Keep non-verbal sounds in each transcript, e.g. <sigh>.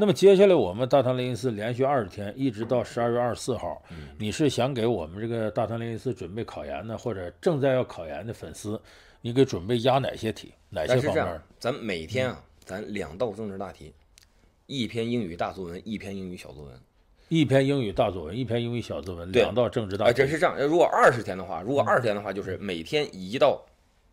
那么接下来我们大唐灵隐寺连续二十天，一直到十二月二十四号，嗯你是想给我们这个大唐灵隐寺准备考研的，或者正在要考研的粉丝，你给准备压哪些题，哪些方面？，咱每天啊，咱两道政治大题，一篇英语大作文，一篇英语小作文。一篇英语大作文，一篇英语小作文，两道政治大啊，题。这是这样。如果二十天的话，如果二十天的话，就是每天一道，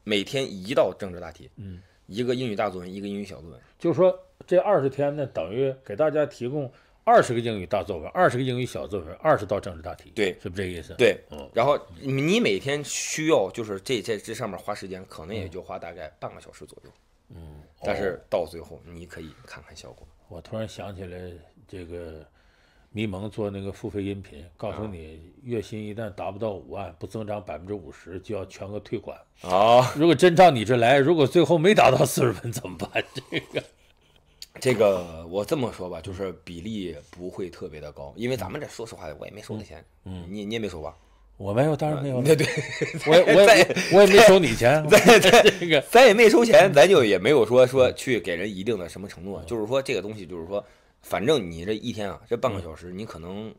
每天一道政治大题，嗯，一个英语大作文，一个英语小作文。就是说这二十天呢，等于给大家提供二十个英语大作文，二十个英语小作文，二十道政治大题，对是不是这个意思？，对嗯，然后你每天需要就是这这这上面花时间，可能也就花大概半个小时左右。嗯，但是到最后，你可以看看效果。我突然想起来，这个迷蒙做那个付费音频，告诉你月薪一旦达不到五万，不增长百分之五十，就要全额退款。啊，如果真照你这来，如果最后没达到四十分怎么办？这个这个我这么说吧，就是比例不会特别的高，因为咱们这说实话，我也没收他钱，嗯，你你也没收吧？我没有，当然没有了。对对，我也我也 <laughs> 我也没收你钱。<laughs> 这个咱也没收钱，咱就也没有说说去给人一定的什么承诺，就是说这个东西就是说，反正你这一天啊，这半个小时，你可能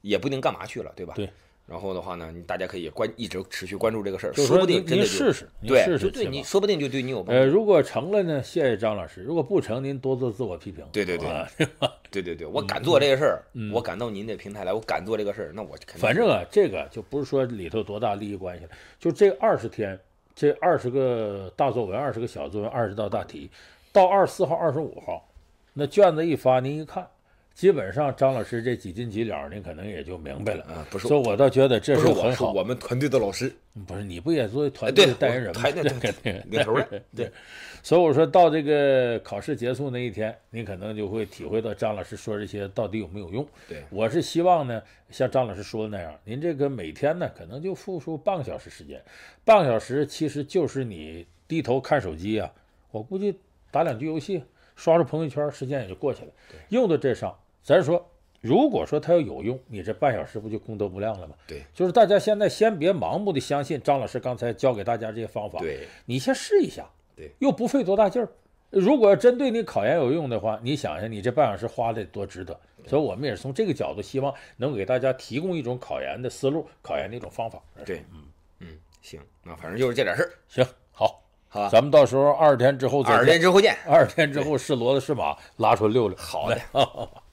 也不一定干嘛去了，对吧？对。然后的话呢，你大家可以关一直持续关注这个事儿，说不定真的就试试，对，试试就对你说不定就对你有帮助呃，如果成了呢，谢谢张老师；如果不成，您多做自我批评。对对对啊 <laughs> 对对对，我敢做这个事儿，我敢到您这平台来，我敢做这个事儿，那我肯定反正啊，这个就不是说里头多大利益关系了，就这二十天，这二十个大作文，二十个小作文，二十道大题，到二十四号、二十五号，那卷子一发，您一看，基本上张老师这几斤几两，您可能也就明白了。啊，不是所以我倒觉得这不是我，很好。是我们团队的老师，不是你不也作为团队的代言人吗？我 <laughs> 对对领头的对，所以我说到这个考试结束那一天，您可能就会体会到张老师说这些到底有没有用。对我是希望呢，像张老师说的那样，您这个每天呢，可能就付出半个小时时间，半个小时其实就是你低头看手机啊，我估计打两局游戏，刷刷朋友圈，时间也就过去了。用到这上，咱说。如果说它要有用，你这半小时不就功德无量了吗？对，就是大家现在先别盲目的相信张老师刚才教给大家这些方法，对，你先试一下，对，又不费多大劲儿。如果真对你考研有用的话，你想想你这半小时花的多值得。所以我们也是从这个角度，希望能给大家提供一种考研的思路，考研的一种方法。对，嗯嗯，行，那反正就是这点事儿，行，好，好吧？咱们到时候二十天之后再见。二十天之后见。二十天之后是骡子是马，拉出来溜溜。好的来。<laughs>